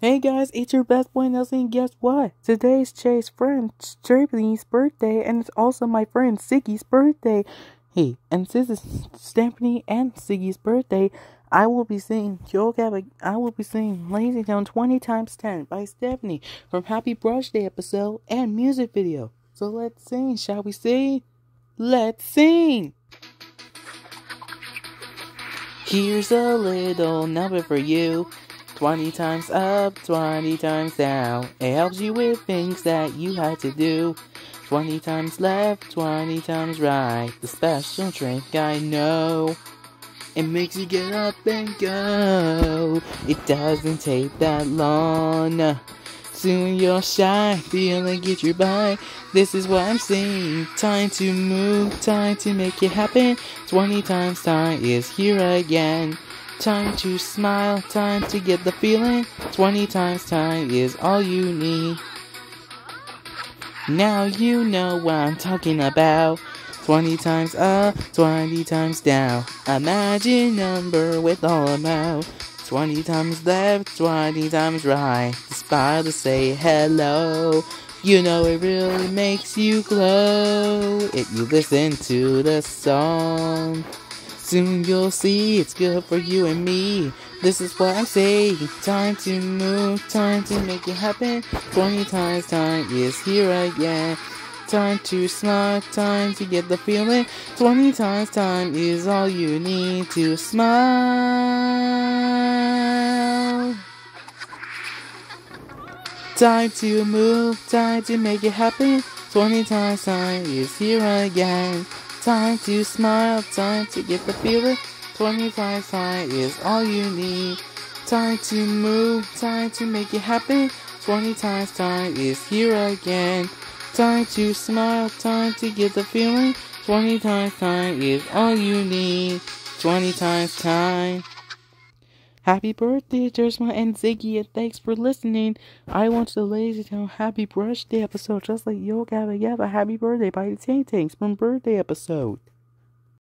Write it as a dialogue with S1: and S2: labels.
S1: Hey guys, it's your best boy Nelson. And guess what? Today's Chase friend Stephanie's birthday, and it's also my friend Sigi's birthday. Hey, and since it's Stephanie and Sigi's birthday, I will be singing Joe Gabba. I will be singing LazyTown 20 times 10 by Stephanie from Happy Birthday episode and music video. So let's sing, shall we sing? Let's sing! Here's a little number for you. 20 times up, 20 times down. It helps you with things that you had to do. 20 times left, 20 times right. The special trick I know. It makes you get up and go. It doesn't take that long. Soon you'll shine, feeling get your by. This is what I'm saying. Time to move, time to make it happen. 20 times time is here again. Time to smile, time to get the feeling. 20 times time is all you need. Now you know what I'm talking about. 20 times up, 20 times down. Imagine number with all amount. 20 times left, 20 times right. The smile to say hello. You know it really makes you glow if you listen to the song. Soon you'll see it's good for you and me. This is what I'm saying. Time to move, time to make it happen. 20 times time is here again. Time to smile, time to get the feeling. 20 times time is all you need to smile. Time to move, time to make it happen. 20 times time is here again. Time to smile, time to get the feeling. 20 times time is all you need. Time to move, time to make it happen. 20 times time is here again. Time to smile, time to get the feeling. 20 times time is all you need. 20 times time. Happy birthday, Jersma and Ziggy, and thanks for listening. I want the ladies to tell happy birthday episode just like Yo Gabba Gabba Happy Birthday by the Tank Tanks from birthday episode.